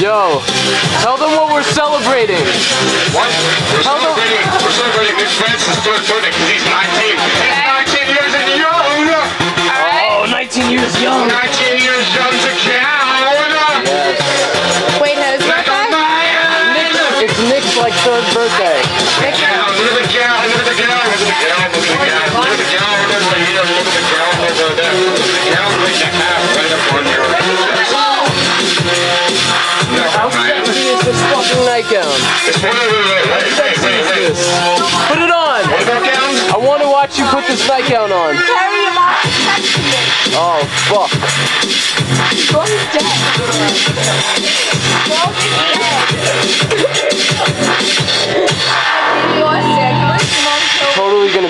Yo, tell them what we're celebrating. What? We're Tell them- we're celebrating Nick Francis' third birthday because he's 19. This. Put it on. What about gowns? I want to watch you put this nightgown on. Carry your mom text me. Oh, fuck.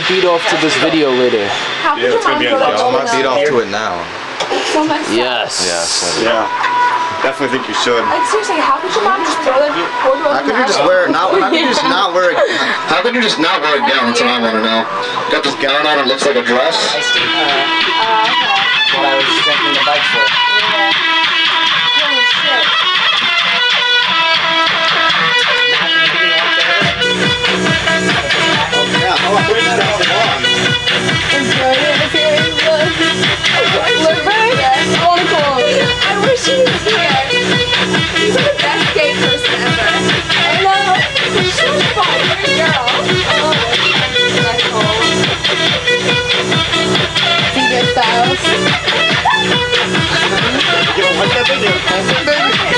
Gonna beat off to this video later. How could your mom kill that I might woman? beat off to it now. So messed up. Yes. Yes. Yeah. Definitely think you should. Like seriously, how could your mom just throw that photo How could you just wear not? How could you just not wear? a- How could you just not wear a gown? That's what I want to know. Got this gown on, it looks like a dress. what I was Look, right? I want to call. I wish he was here. He's the best gay person ever. I know. Fun. Girl. I love it. That's cool. DJ Styles. Don't like that video?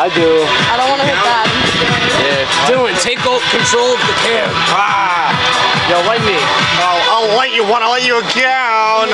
I do. I don't want to hit that. Yeah. Dylan, take o- control of the cam. Ah! Yo, light me. Oh, I'll let you one, I'll let you a gown.